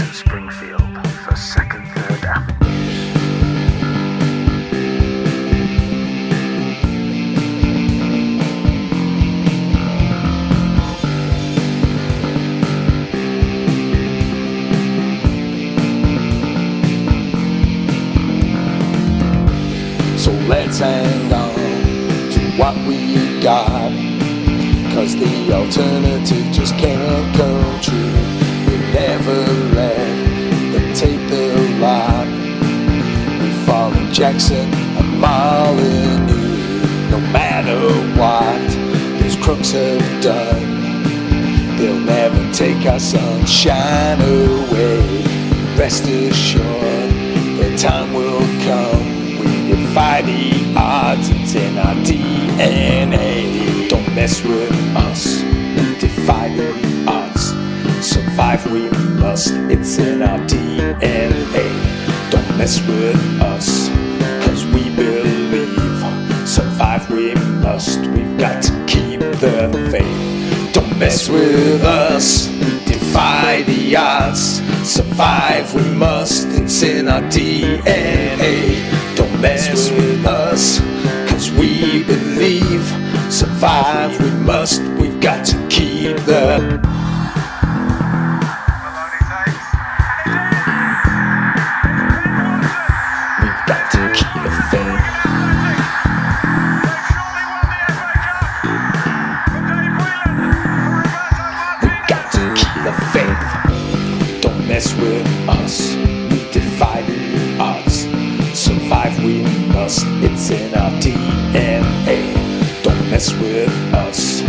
And Springfield, first, second, third avenues. So let's hang on to what we got. Cause the alternative just can't come true. We never let them take the lot. We follow Jackson and Molyneux. No matter what these crooks have done, they'll never take our sunshine away. Rest assured, the time will come. We defy the odds, it's in our DNA. Mess with us, defy the odds. Survive we must, it's in our DNA. Don't mess with us, cause we believe. Survive we must, we've got to keep the faith. Don't mess with us, defy the odds. Survive we must, it's in our DNA. Don't mess with us. Survive we must, we've got to keep the We've got to keep the faith. We've got to keep the faith. Don't mess with us. We defy the odds. Survive we must. It's in mess with us.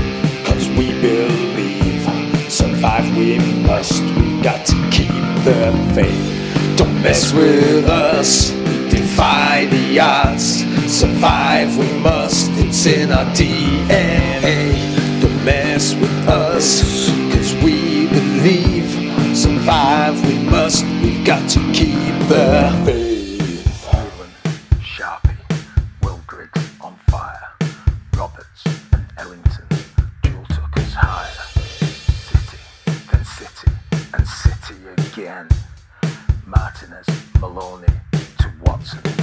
Cause we believe. Survive we must. We've got to keep the faith. Don't mess with us. We defy the odds. Survive we must. It's in our DNA. Don't mess with us. Cause we believe. Survive we must. We've got to again. Martinez, Maloney to Watson.